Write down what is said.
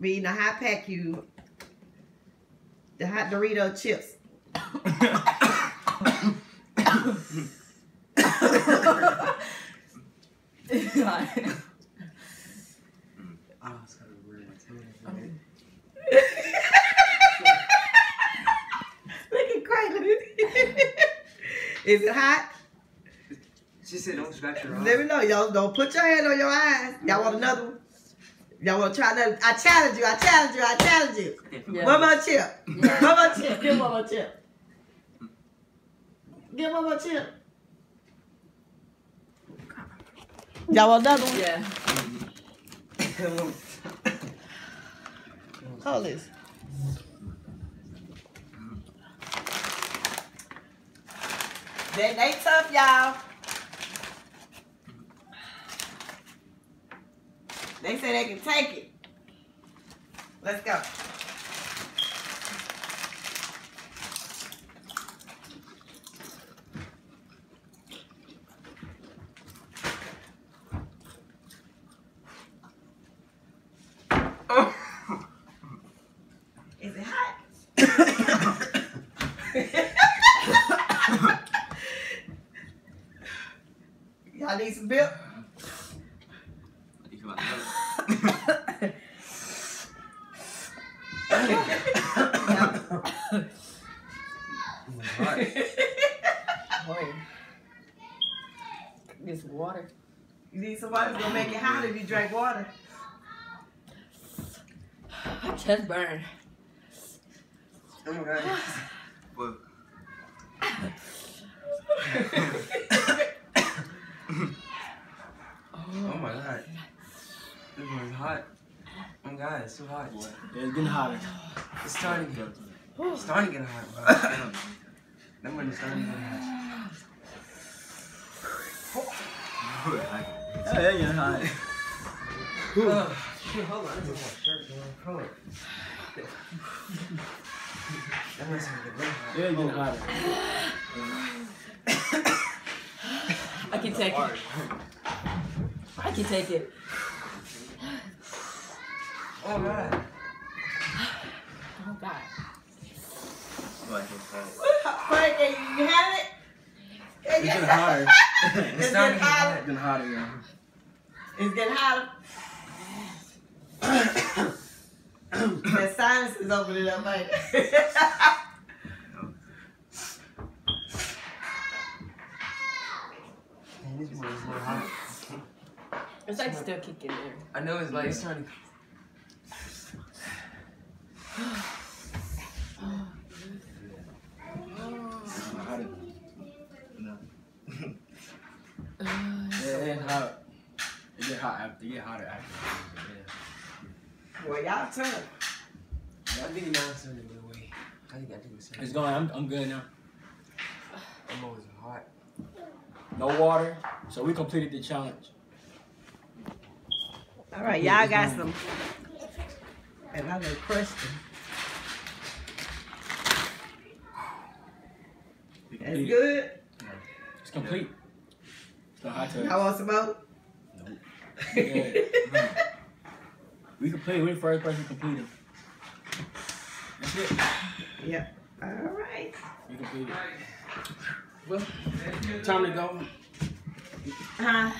Be eating a hot Paqui. The hot Dorito chips. It's gotta be weird. Look at crazy. Is it hot? She said don't scratch your Let me know. Y'all don't put your hand on your eyes. Y'all want another one? Y'all want to try another? I challenge you. I challenge you. I challenge you. Yeah. One more chip. Yeah. One more chip. Give one more chip. Give one more chip. Y'all want another one? Yeah. Hold this. They, they tough, y'all. They say they can take it. Let's go. Is it hot? Y'all need some milk? You feel like Boy. This water. You need some water? It's gonna make it hot if you drink water. My chest burn. Oh my god. Well, oh my god. This one's hot. Oh my god, it's so hot. Yeah, it's getting hotter. It's starting to get, it's starting to get hot. Bro. That one is starting to get hot. Yeah, it's getting hot. Oh, shit, hold on. I just want a shirt, bro. Hold on. That one's gonna get hot. Yeah, it's getting oh. hotter. I can take it. I can take it. Oh god. Oh God. Frank, you have it? It's getting hotter. It's starting getting to get hotter. It's getting hotter, yeah. It's getting hotter. the sinus is opening up, mate. Man, this one is a little hot. It's like still kicking there. I know it's like it's starting to. It's hotter. No. Yeah, it's hot. It get hot after. It get hotter after. Boy, y'all tough. I think now it's starting to get away. I think I think it's starting. It's going. I'm, I'm good now. I'm always hot. No water. So we completed the challenge. All right, y'all got some. Another question. We That's Eat good. It. It's complete. It's not high touch. I want some more. Nope. Yeah. we complete. We're the first person complete completed. That's it. Yep. All right. We it. Well, time to go. Huh?